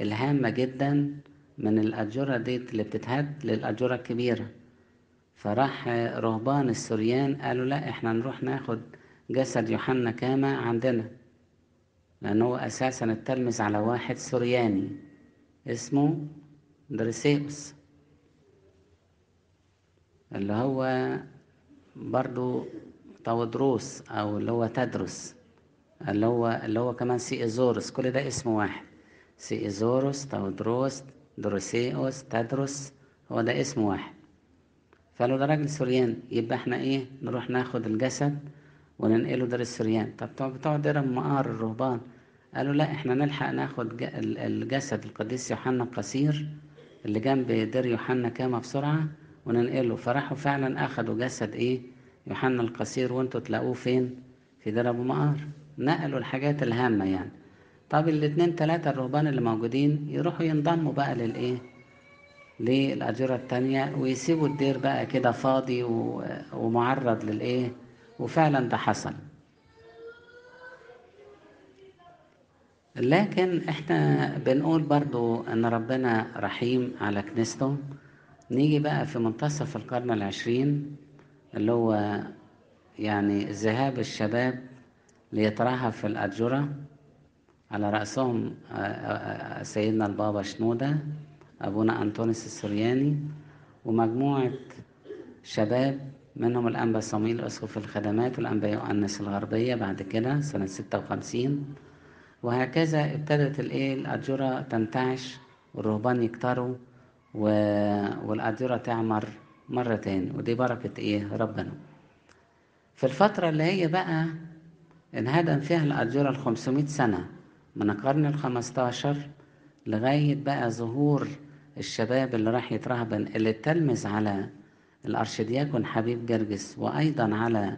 الهامة جدا من الأجرة دي اللي بتتهد للأجرة الكبيرة. فراح رهبان السوريان قالوا لا إحنا نروح ناخد جسد يوحنا كاما عندنا. لأنه أساسا التلمذ على واحد سورياني اسمه دريسيوس اللي هو برضو تودروس أو اللي هو تدرس اللي هو اللي هو كمان سيئزورس كل ده اسم واحد. سيئزورس تودروس دروسيوس تدرس هو ده اسم واحد. فقالوا ده راجل سوريان يبقى إحنا إيه؟ نروح ناخد الجسد وننقله دير السوريان طب بتوع دير مقار الرهبان. قالوا لا إحنا نلحق ناخد الجسد القديس يوحنا القصير اللي جنب دير يوحنا كاما بسرعة وننقله. فراحوا فعلا أخدوا جسد إيه؟ يوحنا القصير. وانتوا تلاقوه فين؟ في دير أبو مقار نقلوا الحاجات الهامة يعني. طب الاتنين تلاتة الرهبان اللي موجودين يروحوا ينضموا بقى للايه للأجرة التانية ويسيبوا الدير بقى كده فاضي ومعرض للإيه وفعلا ده حصل. لكن إحنا بنقول برضو إن ربنا رحيم على كنيسته. نيجي بقى في منتصف القرن العشرين اللي هو يعني ذهاب الشباب ليترهب في الأجرة. على رأسهم آه، آه، آه، سيدنا البابا شنودة أبونا أنطونيس السرياني ومجموعة شباب منهم الأنبا صميل أسقف الخدمات والأنبا يؤنس الغربية بعد كده سنة ستة وخمسين. وهكذا ابتدت الإيه؟ الأجرة تنتعش والرهبان يكتروا و... والأجرة تعمر مرة تاني. ودي بركة إيه؟ ربنا. في الفترة اللي هي بقى انهدم فيها الأجرة الخمسمائة سنة من القرن الخمستاشر لغاية بقى ظهور الشباب اللي راح يترهبن اللي تلمذ على الأرشدياكون حبيب جرجس وأيضا على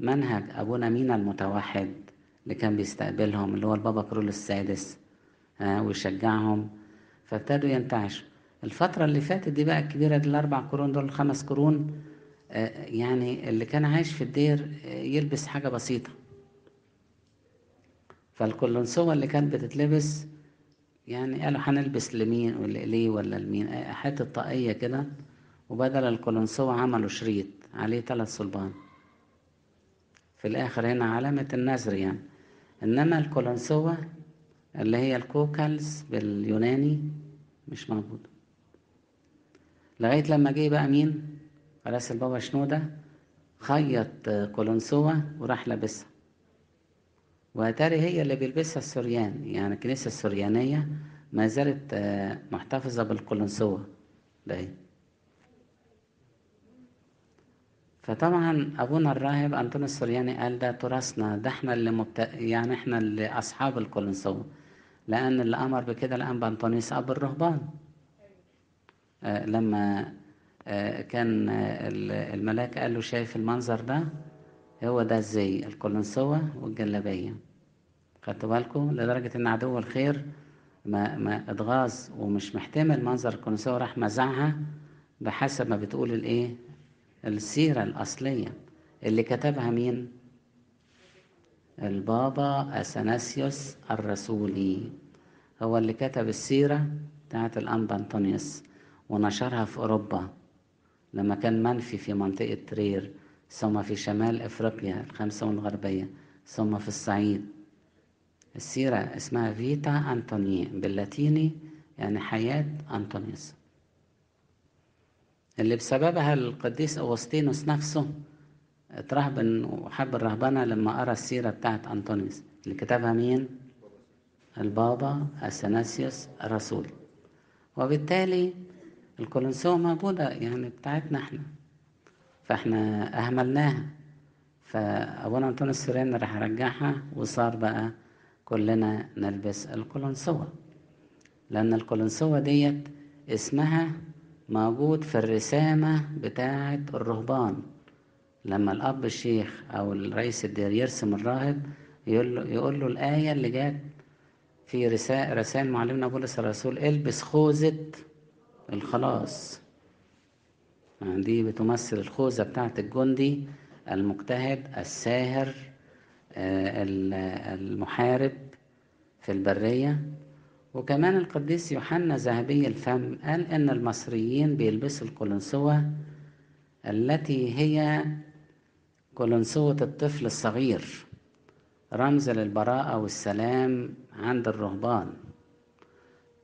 منهج أبونا مينا المتوحد اللي كان بيستقبلهم اللي هو البابا كرول السادس ها ويشجعهم. فابتدوا ينتعشوا. الفترة اللي فاتت دي بقى الكبيرة دي الأربع قرون دول الخمس قرون آه، يعني اللي كان عايش في الدير آه، يلبس حاجة بسيطة. فالكولونسوة اللي كانت بتتلبس يعني قالوا هنلبس لمين؟ ولا ليه ولا لمين؟ آه، حتة طاقية كده. وبدل الكولونسوة عملوا شريط عليه ثلاث صلبان. في الآخر هنا علامة النذر يعني. إنما الكولونسوة اللي هي الكوكالز باليوناني مش موجودة لغاية لما جه بقى مين؟ خلاص البابا شنودة خيط كولونسوة وراح لابسها. وأتاري هي اللي بيلبسها السوريان يعني الكنيسة السوريانية ما زالت محتفظة بالقلنسوة ده هي. فطبعا أبونا الراهب أنطونيوس السورياني قال ده تراثنا ده إحنا اللي مبت... يعني إحنا اللي أصحاب القلنسوة لأن اللي أمر بكده الأنبا أنطونيوس أب الرهبان. آه، لما آه، كان آه، ال- الملاك قال له شايف المنظر ده هو ده الزي القلنسوة والجلابية خدتوا بالكم؟ لدرجة إن عدو الخير ما ما اتغاظ ومش محتمل منظر القلنسوة راح مزعها بحسب ما بتقول الإيه؟ السيرة الأصلية اللي كتبها مين؟ البابا أثناسيوس الرسولي. هو اللي كتب السيرة بتاعت الأنبا أنطونيوس ونشرها في أوروبا لما كان منفي في منطقة ترير ثم في شمال أفريقيا الخمسة والغربية ثم في الصعيد. السيرة اسمها فيتا أنطوني باللاتيني يعني حياة أنطونيوس. اللي بسببها القديس أغسطينوس نفسه اترهبن وحب الرهبنة لما قرأ السيرة بتاعت أنطونيوس اللي كتبها مين؟ البابا أثناسيوس الرسول. وبالتالي الكولونسوة موجودة يعني بتاعتنا إحنا فإحنا أهملناها. فأبونا أنطونيوس السورياني راح رجعها وصار بقى كلنا نلبس الكولونسوة. لأن الكولونسوة ديت اسمها موجود في الرسامة بتاعة الرهبان لما الأب الشيخ أو الرئيس الدير يرسم الراهب يقول له, الآية اللي جت في رسائل معلمنا بولس الرسول إلبس خوذة الخلاص. يعني دي بتمثل الخوذة بتاعت الجندي المجتهد الساهر آه، ال- المحارب في البرية. وكمان القديس يوحنا ذهبي الفم قال إن المصريين بيلبسوا القلنسوة التي هي قلنسوة الطفل الصغير رمز للبراءة والسلام عند الرهبان.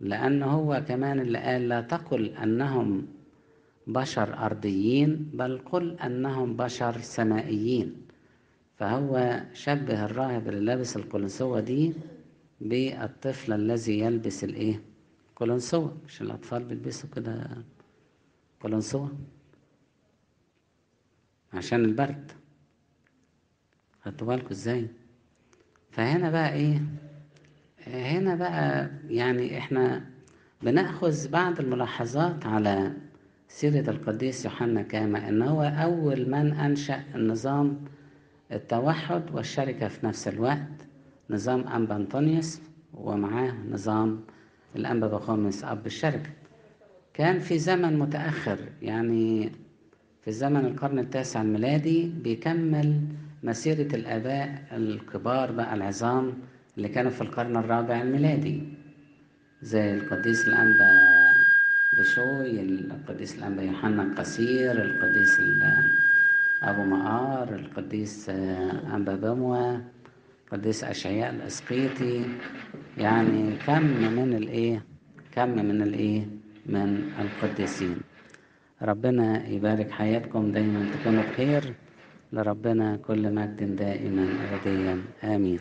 لأن هو كمان اللي قال لا تقل أنهم بشر أرضيين بل قل أنهم بشر سمائيين. فهو شبه الراهب اللي لابس القلنسوة دي بالطفل الذي يلبس الإيه؟ قلنسوة مش الأطفال بيلبسوا كده قلنسوة عشان البرد. خدتوا بالكوا إزاي؟ فهنا بقى إيه؟ هنا بقى يعني إحنا بنأخذ بعض الملاحظات على سيرة القديس يوحنا كاما إن هو أول من أنشأ النظام التوحد والشركة في نفس الوقت. نظام أنبا أنطونيوس ومعاه نظام الأنبا بخومس أب الشركة كان في زمن متأخر يعني في زمن القرن التاسع الميلادي بيكمل مسيرة الآباء الكبار بقى العظام اللي كانوا في القرن الرابع الميلادي زي القديس الأنبا بشوي القديس الأنبا يوحنا القصير القديس أبو مقار القديس أنبا بموة. القديس أشعياء الأسقيطي يعني كم من الإيه؟ كم من الإيه؟ من القديسين. ربنا يبارك حياتكم دايما تكونوا بخير. لربنا كل مجد دائما أبديا. آمين.